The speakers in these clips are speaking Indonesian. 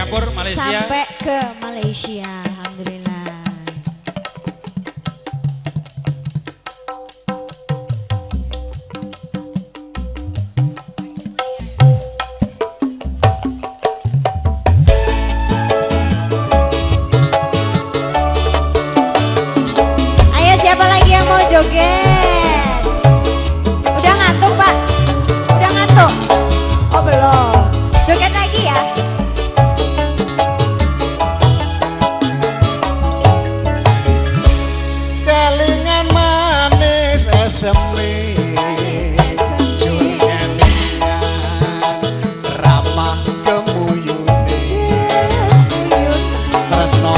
Singapura, Malaysia. Sampai ke Malaysia, esemi ramah kemuyune tresno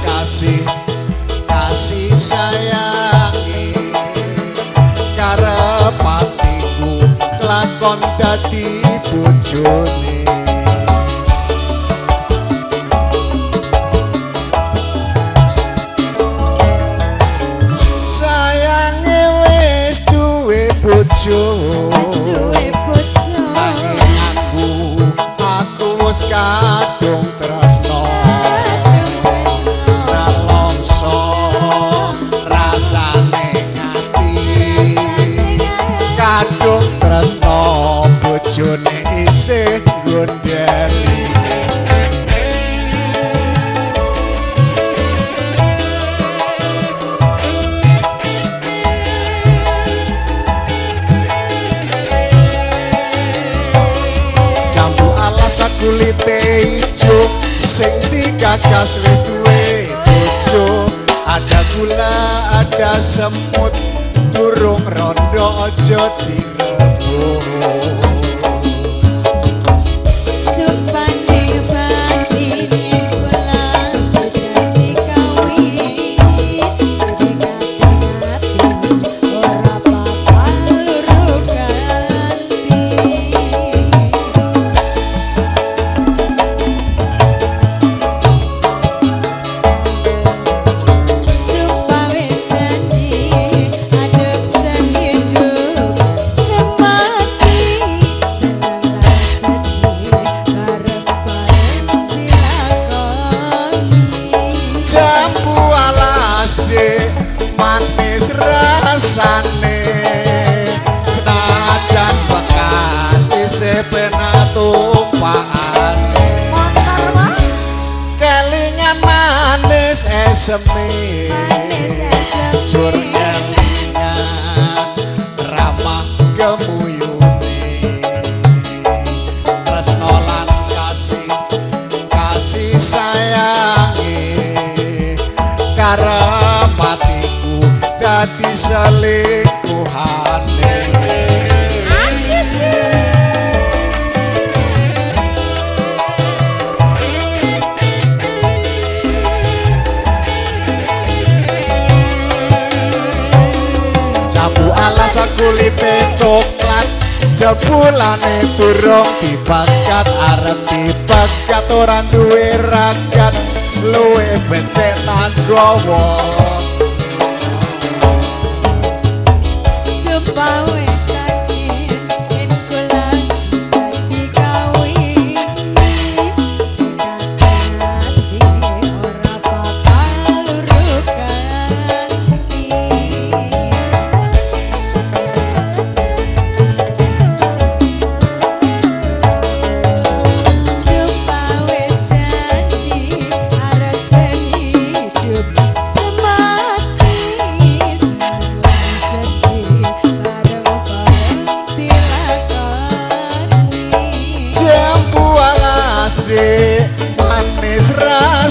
kasih kasih bojo nanging aku aku wis kadung tresno. Nalongso rasane ngati. Kadung tresno. Bojone isih gondeli kulite ijo sing digagas wis duwe bojo. Ada gula ada semut durung rondo aja direbut alas de manis rasane. Senajan bekas isih penatumpakane Motor wah, kelingan manis esemi kulite coklat jebulane durung dibakat arep dibakat ora duwe ragat luwe becek tanggawa jambu